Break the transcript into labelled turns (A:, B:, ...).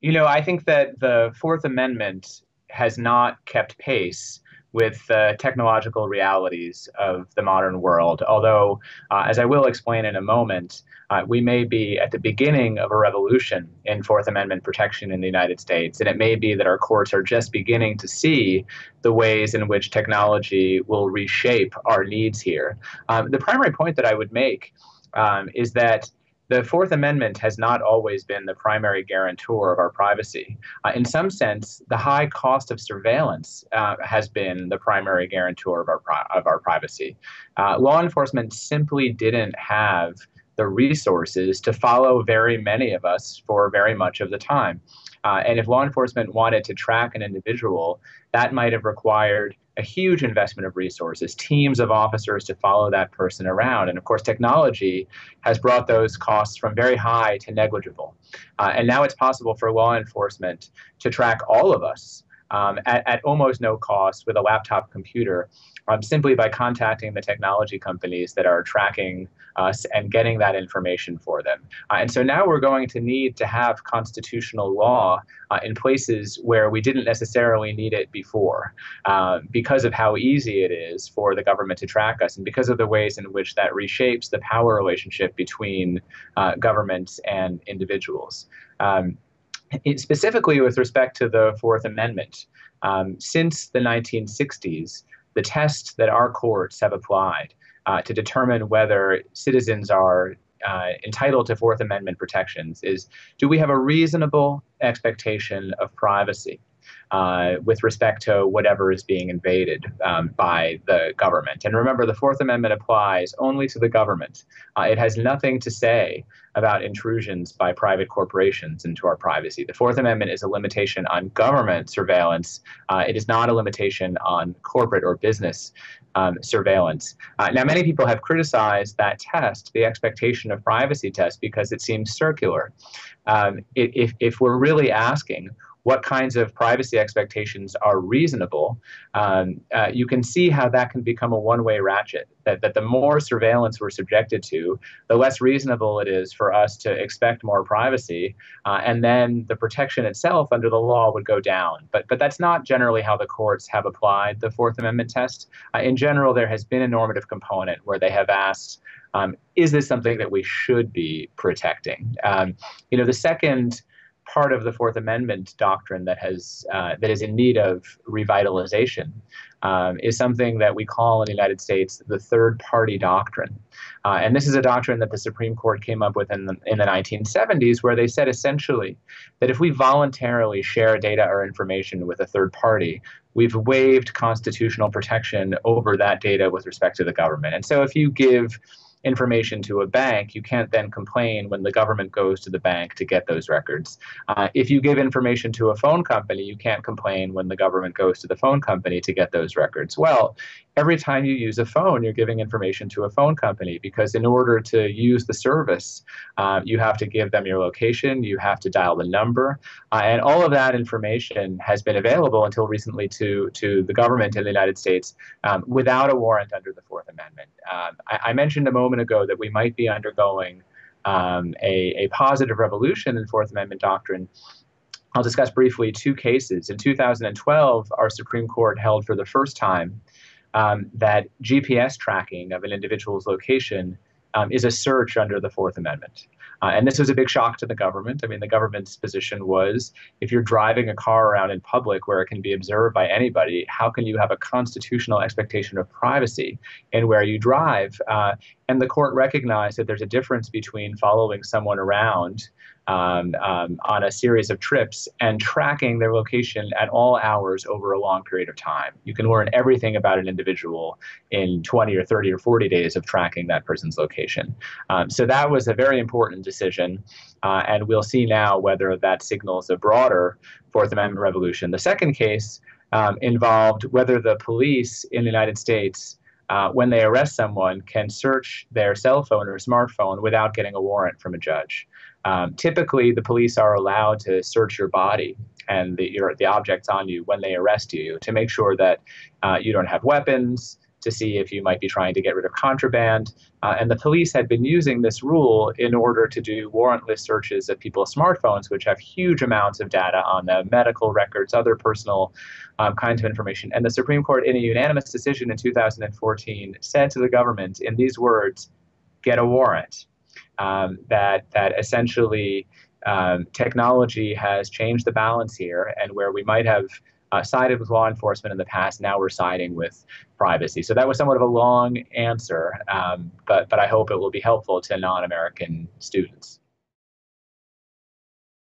A: You know, I think that the Fourth Amendment has not kept pace with the technological realities of the modern world. Although, uh, as I will explain in a moment, uh, we may be at the beginning of a revolution in Fourth Amendment protection in the United States, and it may be that our courts are just beginning to see the ways in which technology will reshape our needs here. Um, the primary point that I would make um, is that the Fourth Amendment has not always been the primary guarantor of our privacy. Uh, in some sense, the high cost of surveillance uh, has been the primary guarantor of our, of our privacy. Uh, law enforcement simply didn't have the resources to follow very many of us for very much of the time. Uh, and if law enforcement wanted to track an individual, that might have required a huge investment of resources, teams of officers to follow that person around. And of course, technology has brought those costs from very high to negligible. Uh, and now it's possible for law enforcement to track all of us um, at, at, almost no cost with a laptop computer um, simply by contacting the technology companies that are tracking us and getting that information for them. Uh, and so now we're going to need to have constitutional law uh, in places where we didn't necessarily need it before uh, because of how easy it is for the government to track us and because of the ways in which that reshapes the power relationship between uh, governments and individuals. Um, it, specifically with respect to the Fourth Amendment, um, since the 1960s, the test that our courts have applied uh, to determine whether citizens are uh, entitled to Fourth Amendment protections is do we have a reasonable expectation of privacy? Uh, with respect to whatever is being invaded um, by the government. And remember, the Fourth Amendment applies only to the government. Uh, it has nothing to say about intrusions by private corporations into our privacy. The Fourth Amendment is a limitation on government surveillance. Uh, it is not a limitation on corporate or business um, surveillance. Uh, now, many people have criticized that test, the expectation of privacy test, because it seems circular. Um, if, if we're really asking what kinds of privacy expectations are reasonable, um, uh, you can see how that can become a one way ratchet. That, that the more surveillance we're subjected to, the less reasonable it is for us to expect more privacy. Uh, and then the protection itself under the law would go down. But, but that's not generally how the courts have applied the Fourth Amendment test. Uh, in general, there has been a normative component where they have asked, um, is this something that we should be protecting? Um, you know, the second part of the Fourth Amendment doctrine that has uh, that is in need of revitalization um, is something that we call in the United States the third party doctrine. Uh, and this is a doctrine that the Supreme Court came up with in the, in the 1970s, where they said essentially that if we voluntarily share data or information with a third party, we've waived constitutional protection over that data with respect to the government. And so if you give information to a bank, you can't then complain when the government goes to the bank to get those records. Uh, if you give information to a phone company, you can't complain when the government goes to the phone company to get those records. Well, every time you use a phone, you're giving information to a phone company because in order to use the service, uh, you have to give them your location, you have to dial the number, uh, and all of that information has been available until recently to, to the government in the United States um, without a warrant under the Fourth Amendment. Um, I, I, mentioned a moment ago that we might be undergoing um, a, a positive revolution in Fourth Amendment doctrine. I'll discuss briefly two cases. In 2012, our Supreme Court held for the first time um, that GPS tracking of an individual's location um, is a search under the Fourth Amendment. Uh, and this was a big shock to the government. I mean, the government's position was if you're driving a car around in public where it can be observed by anybody, how can you have a constitutional expectation of privacy in where you drive? Uh, and the court recognized that there's a difference between following someone around um, um, on a series of trips and tracking their location at all hours over a long period of time. You can learn everything about an individual in 20 or 30 or 40 days of tracking that person's location. Um, so that was a very important decision, uh, and we'll see now whether that signals a broader Fourth Amendment revolution. The second case um, involved whether the police in the United States uh, when they arrest someone, can search their cell phone or smartphone without getting a warrant from a judge. Um, typically, the police are allowed to search your body and the, your, the objects on you when they arrest you to make sure that uh, you don't have weapons, to see if you might be trying to get rid of contraband. Uh, and the police had been using this rule in order to do warrantless searches of people's smartphones, which have huge amounts of data on them, medical records, other personal um, kinds of information. And the Supreme Court, in a unanimous decision in 2014, said to the government in these words, get a warrant. Um, that, that essentially um, technology has changed the balance here, and where we might have uh, sided with law enforcement in the past. Now we're siding with privacy. So that was somewhat of a long answer, um, but but I hope it will be helpful to non-American students.